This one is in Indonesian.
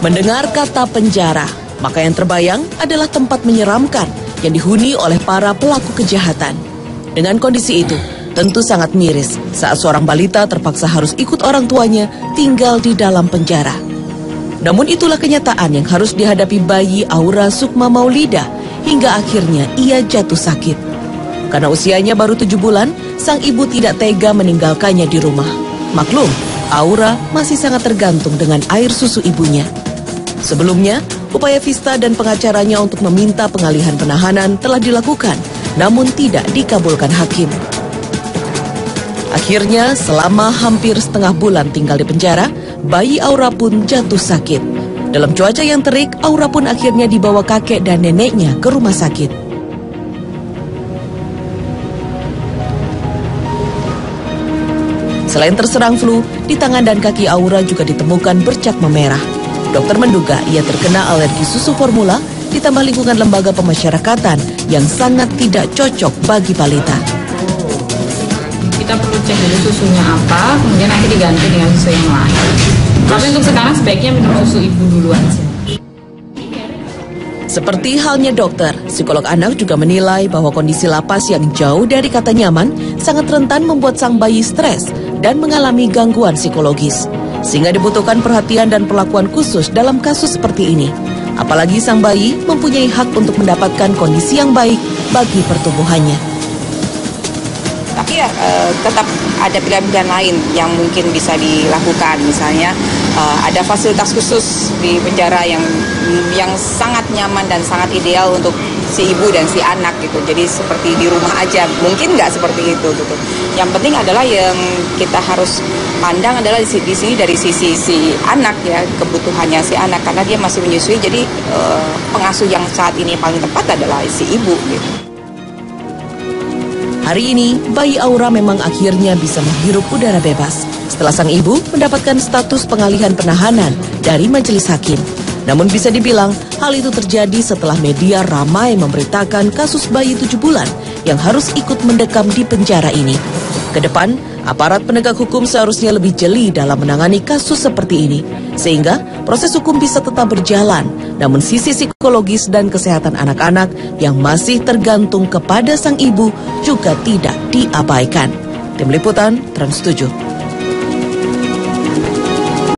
Mendengar kata penjara, maka yang terbayang adalah tempat menyeramkan yang dihuni oleh para pelaku kejahatan. Dengan kondisi itu, tentu sangat miris saat seorang balita terpaksa harus ikut orang tuanya tinggal di dalam penjara. Namun itulah kenyataan yang harus dihadapi bayi Aura Sukma Maulida hingga akhirnya ia jatuh sakit. Karena usianya baru tujuh bulan, sang ibu tidak tega meninggalkannya di rumah. Maklum, Aura masih sangat tergantung dengan air susu ibunya. Sebelumnya, upaya Vista dan pengacaranya untuk meminta pengalihan penahanan telah dilakukan, namun tidak dikabulkan hakim. Akhirnya, selama hampir setengah bulan tinggal di penjara, bayi Aura pun jatuh sakit. Dalam cuaca yang terik, Aura pun akhirnya dibawa kakek dan neneknya ke rumah sakit. Selain terserang flu, di tangan dan kaki Aura juga ditemukan bercak memerah. Dokter menduga ia terkena alergi susu formula ditambah lingkungan lembaga pemasyarakatan yang sangat tidak cocok bagi balita. Kita perlu cek dulu susunya apa, kemudian nanti diganti dengan susu yang lain. Tapi untuk sekarang sebaiknya minum susu ibu dulu aja. Seperti halnya dokter, psikolog anak juga menilai bahwa kondisi lapas yang jauh dari kata nyaman sangat rentan membuat sang bayi stres dan mengalami gangguan psikologis sehingga dibutuhkan perhatian dan perlakuan khusus dalam kasus seperti ini. Apalagi sang bayi mempunyai hak untuk mendapatkan kondisi yang baik bagi pertumbuhannya. Tapi ya eh, tetap ada pilihan-pilihan lain yang mungkin bisa dilakukan, misalnya eh, ada fasilitas khusus di penjara yang yang sangat nyaman dan sangat ideal untuk si ibu dan si anak gitu. Jadi seperti di rumah aja, mungkin nggak seperti itu gitu. Yang penting adalah yang kita harus pandang adalah di si- di sini dari sisi si anak ya kebutuhannya si anak karena dia masih menyusui. Jadi eh, pengasuh yang saat ini paling tepat adalah si ibu gitu. Hari ini, bayi Aura memang akhirnya bisa menghirup udara bebas setelah sang ibu mendapatkan status pengalihan penahanan dari majelis hakim. Namun bisa dibilang hal itu terjadi setelah media ramai memberitakan kasus bayi tujuh bulan yang harus ikut mendekam di penjara ini. Ke depan, aparat penegak hukum seharusnya lebih jeli dalam menangani kasus seperti ini, sehingga proses hukum bisa tetap berjalan, namun sisi psikologis dan kesehatan anak-anak yang masih tergantung kepada sang ibu juga tidak diabaikan. Tim Liputan Trans 7